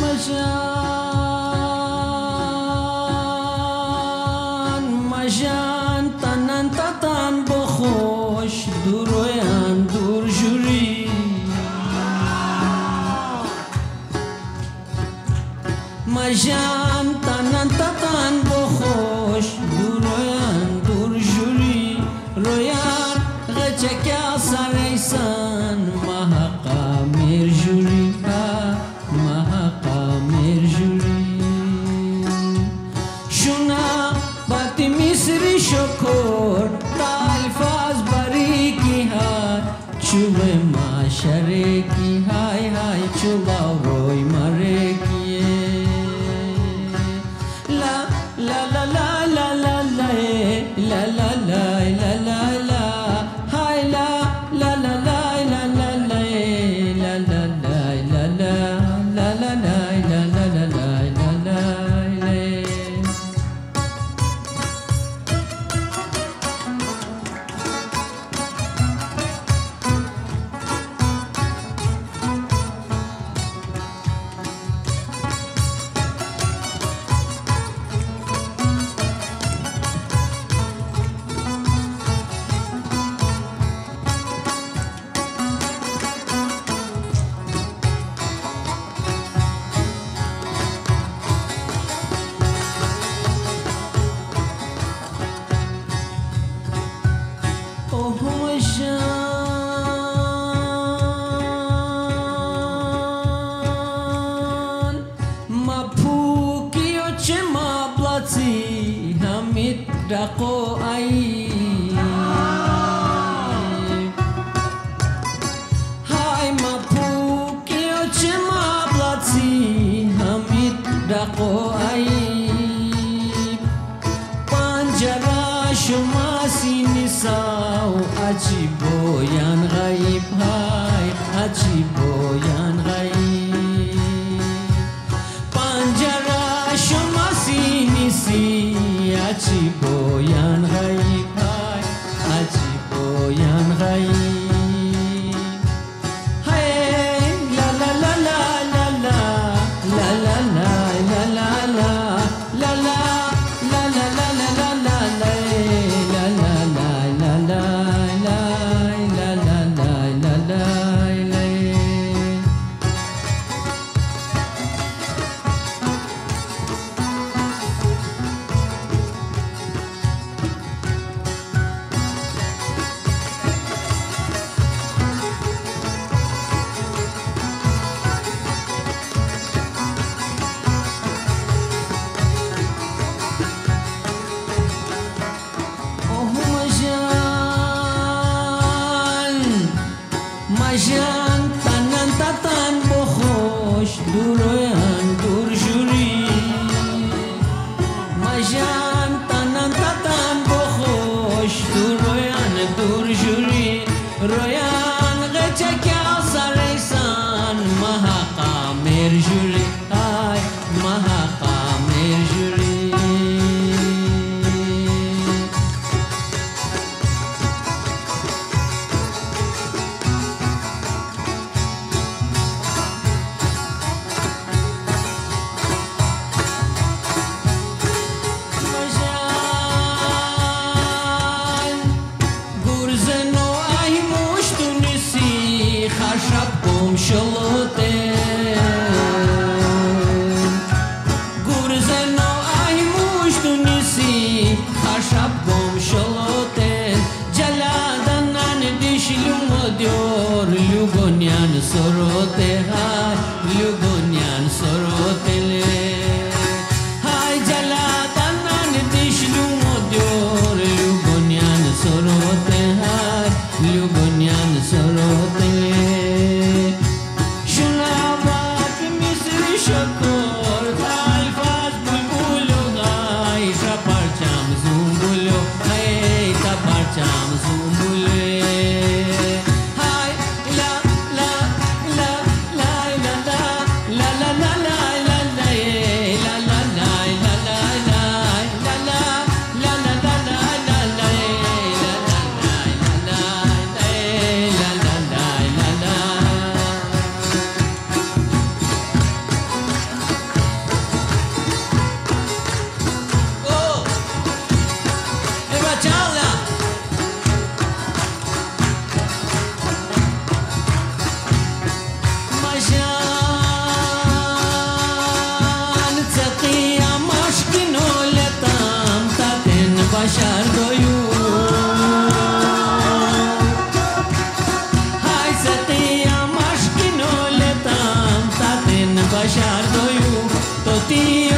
majan majan tanan duroyan majan tanan tatan mahşere ki hay hay çulavroi mare Russian Ma puki oče ma blaci na mitrako ai Hai ma puki oče ma blaci na mitrako ai Panjara shumai ajiboyan ghaib hai ajiboyan ghaib panjara shamasi nisi ajiboyan ghaib hai ajiboyan ghaib Hey, la la la la la la la la la la. Dior Lugonian Sorote Har Lugonian başar doyu, doti